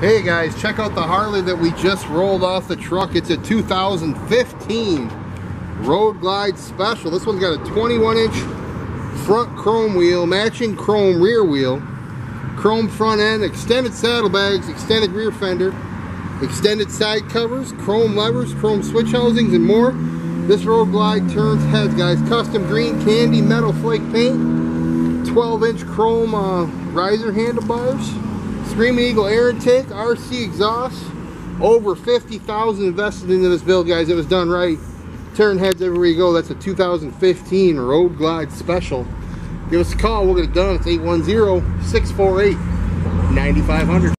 Hey guys, check out the Harley that we just rolled off the truck. It's a 2015 Road Glide Special. This one's got a 21 inch front chrome wheel, matching chrome rear wheel, chrome front end, extended saddlebags, extended rear fender, extended side covers, chrome levers, chrome switch housings, and more. This Road Glide turns heads, guys. Custom green candy metal flake paint, 12 inch chrome uh, riser handlebars, Screaming Eagle air intake, RC exhaust, over 50,000 invested into this build, guys. It was done right. Turn heads everywhere you go. That's a 2015 Road Glide Special. Give us a call. We'll get it done. It's 810-648-9500.